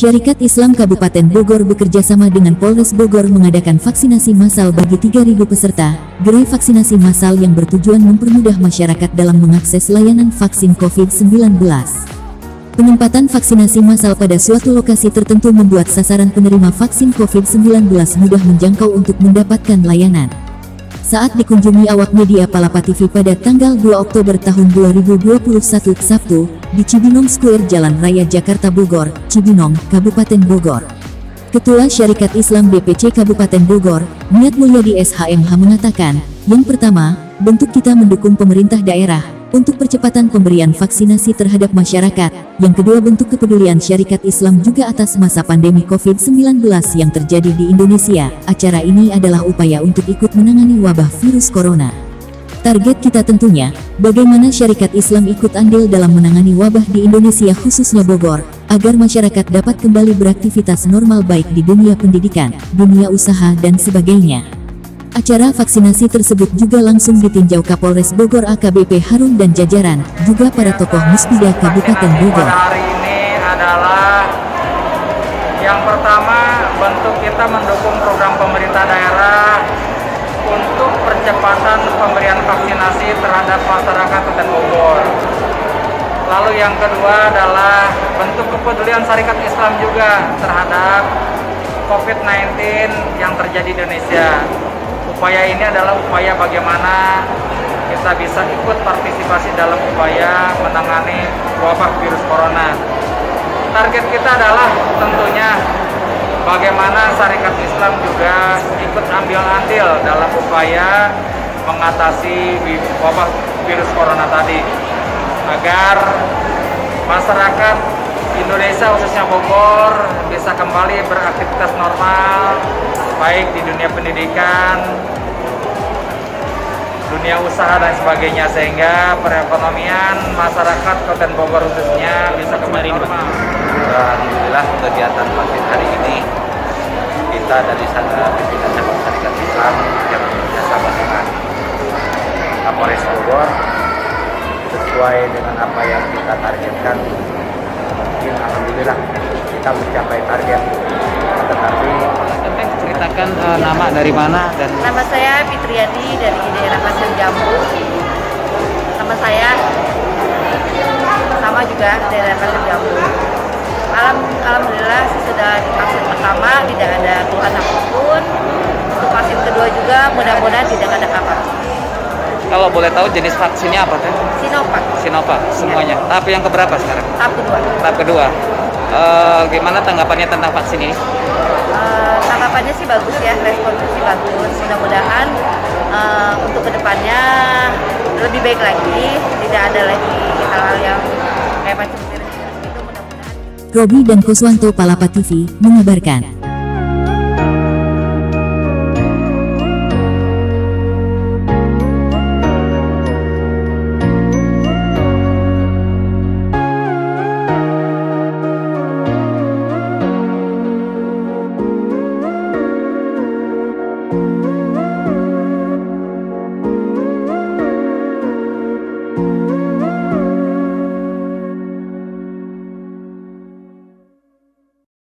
Syarikat Islam Kabupaten Bogor bekerja sama dengan Polres Bogor mengadakan vaksinasi massal bagi 3.000 peserta. Gerai vaksinasi massal yang bertujuan mempermudah masyarakat dalam mengakses layanan vaksin COVID-19. Penempatan vaksinasi massal pada suatu lokasi tertentu membuat sasaran penerima vaksin COVID-19 mudah menjangkau untuk mendapatkan layanan. Saat dikunjungi awak media Palapa TV pada tanggal 2 Oktober tahun 2021 Sabtu, di Cibinong Square Jalan Raya Jakarta Bogor, Cibinong, Kabupaten Bogor. Ketua Syarikat Islam DPC Kabupaten Bogor, Niat Mulyadi SHMH mengatakan, yang pertama, bentuk kita mendukung pemerintah daerah, untuk percepatan pemberian vaksinasi terhadap masyarakat. Yang kedua bentuk kepedulian syarikat Islam juga atas masa pandemi COVID-19 yang terjadi di Indonesia. Acara ini adalah upaya untuk ikut menangani wabah virus corona. Target kita tentunya, bagaimana syarikat Islam ikut andil dalam menangani wabah di Indonesia khususnya Bogor, agar masyarakat dapat kembali beraktivitas normal baik di dunia pendidikan, dunia usaha dan sebagainya. Acara vaksinasi tersebut juga langsung ditinjau Kapolres Bogor AKBP Harun dan jajaran, juga para tokoh musbida Kabupaten Bogor. Hari ini adalah yang pertama bentuk kita mendukung program pemerintah daerah untuk percepatan pemberian vaksinasi terhadap masyarakat Kabupaten Bogor. Lalu yang kedua adalah bentuk kepedulian Syarikat Islam juga terhadap COVID-19 yang terjadi di Indonesia. Upaya ini adalah upaya bagaimana kita bisa ikut partisipasi dalam upaya menangani wabah virus corona. Target kita adalah tentunya bagaimana Syarikat Islam juga ikut ambil andil dalam upaya mengatasi wabah virus corona tadi agar masyarakat Indonesia khususnya Bogor bisa kembali beraktivitas normal baik di dunia pendidikan, dunia usaha dan sebagainya sehingga perekonomian masyarakat Kabupaten Bogor khususnya bisa kembali normal. Alhamdulillah kegiatan vaksin hari ini kita dari sana pimpinan cabang syarikat Islam yang bekerjasama dengan Kapolres Bogor sesuai dengan apa yang kita targetkan. Mungkin Alhamdulillah kita mencapai target tetapi Teteh ceritakan uh, nama dari mana dan Nama saya Fitriadi dari daerah Pasir Jambu. Nama saya sama juga daerah Pasir Jambu. Alam, Alhamdulillah sudah divaksin pertama tidak ada keluhan apa pun. Untuk vaksin kedua juga mudah-mudahan tidak ada apa. kalau boleh tahu jenis vaksinnya apa teh? Sinovac Sinovac semuanya. Tahap yang keberapa sekarang? tahap kedua. Tahap kedua. Eh, gimana tanggapannya tentang vaksin ini? Eh, tanggapannya sih bagus ya, responsnya sih bagus. Mudah-mudahan eh, untuk ke depannya lebih baik lagi, tidak ada lagi hal-hal yang kayak macam itu mudah-mudahan. Robi dan Koswanto Palapa TV mengabarkan.